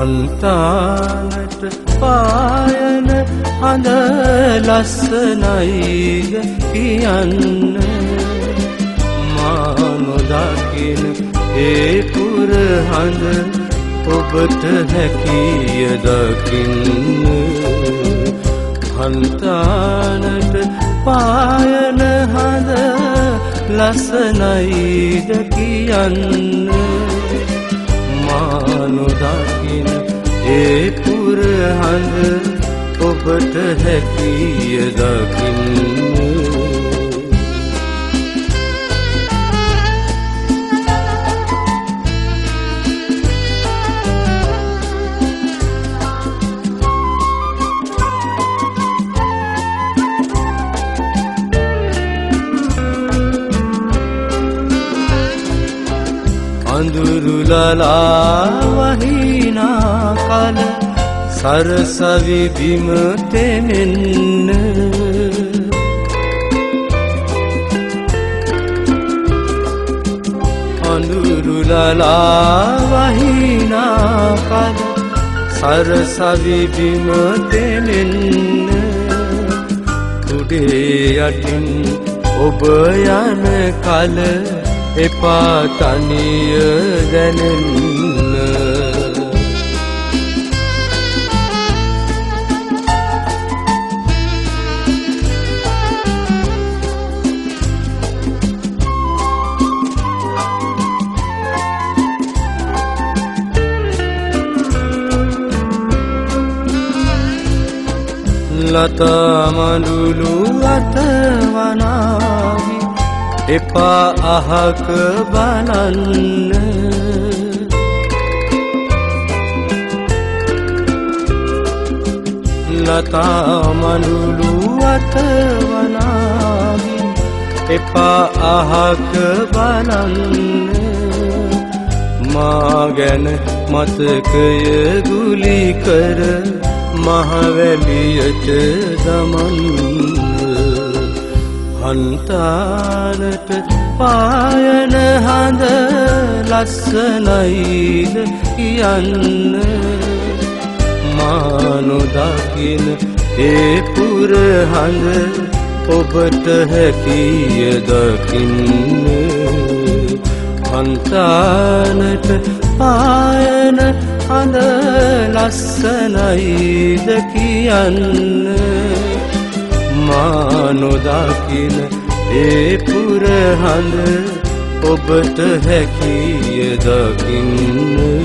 හන්තානට පායන හඳ ලස්සනයිද කියන්න. මානොදකින ඒ පුර හඳ ඔබට හැකිය දකින්න. හන්තානට පායන හඳ ලස්සනයිද කියන්න. මානොදකින ඒ පුර හඳ ඔබට හැකිය දකින්න. අඳුරුලලා වහිනා කල සරසවි බිම තෙමෙන්න. අඳුරුලලා වහිනා කල සරසවි බිම තෙමෙන්න. උඩේ යටින් ඔබ යන කල එපා තනිය දැනෙන්න. ලතමඩුලු අතවනාවි එපා අහක බලන්න ලතාමඩුලු අතවනාවි එපා අහක බලන්න මා ගැන මතකය ගුලි කර මහවැලියට දමන්න. හන්තානට පායන හඳ ලස්සනයිද කියන්න. මානොදකින ඒ පුර හඳ ඔබට හැකිය දකින්න. හන්තානට පායන හඳ ලස්සනයිද කියන්න. මානොදකින ඒ පුර හඳ ඔබට හැකිය දකින්න.